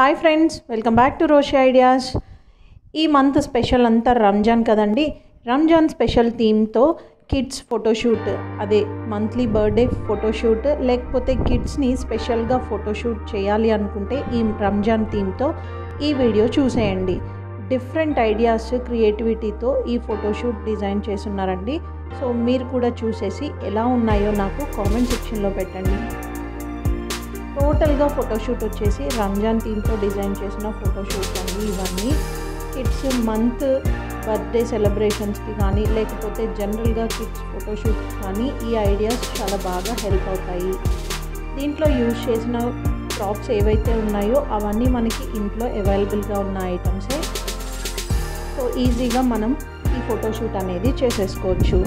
Hi friends welcome back to Roshi ideas ఈ month special అంతా రంజాన్ కదండి. రంజాన్ స్పెషల్ థీమ్తో కిడ్స్ ఫోటోషూట్ అదే మంత్లీ బర్త్డే ఫోటోషూట్ లేకపోతే కిడ్స్ని స్పెషల్గా ఫోటోషూట్ చేయాలి అనుకుంటే ఈ రంజాన్ థీమ్తో ఈ వీడియో చూసేయండి. డిఫరెంట్ ఐడియాస్ క్రియేటివిటీతో ఈ ఫోటోషూట్ డిజైన్ చేస్తున్నారండి. సో మీరు కూడా చూసేసి ఎలా ఉన్నాయో నాకు కామెంట్ సెక్షన్లో పెట్టండి. టోటల్గా ఫోటోషూట్ వచ్చేసి రంజాన్ థీమ్తో డిజైన్ చేసిన ఫోటోషూట్స్ అండి ఇవన్నీ. కిడ్స్ మంత్ బర్త్డే సెలబ్రేషన్స్కి కానీ లేకపోతే జనరల్గా కిడ్స్ ఫోటోషూట్స్ కానీ ఈ ఐడియాస్ చాలా బాగా హెల్ప్ అవుతాయి. దీంట్లో యూజ్ చేసిన క్రాప్స్ ఏవైతే ఉన్నాయో అవన్నీ మనకి ఇంట్లో అవైలబుల్గా ఉన్న ఐటమ్సే. సో ఈజీగా మనం ఈ ఫోటోషూట్ అనేది చేసేసుకోవచ్చు.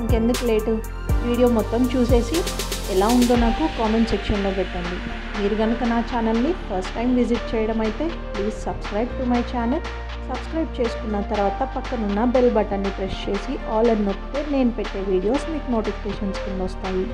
ఇంకెందుకు లేటు? వీడియో మొత్తం చూసేసి ఎలా ఉందో నాకు కామెంట్ సెక్షన్లో పెట్టండి. మీరు కనుక నా ఛానల్ని ఫస్ట్ టైం విజిట్ చేయడం అయితే please subscribe to my channel subscribe చేసుకున్న తర్వాత పక్కనున్న బెల్ బటన్ని ప్రెస్ చేసి ఆల్ అని నొక్కితే నేను పెట్టే వీడియోస్ మీకు నోటిఫికేషన్స్ కింద వస్తాయి.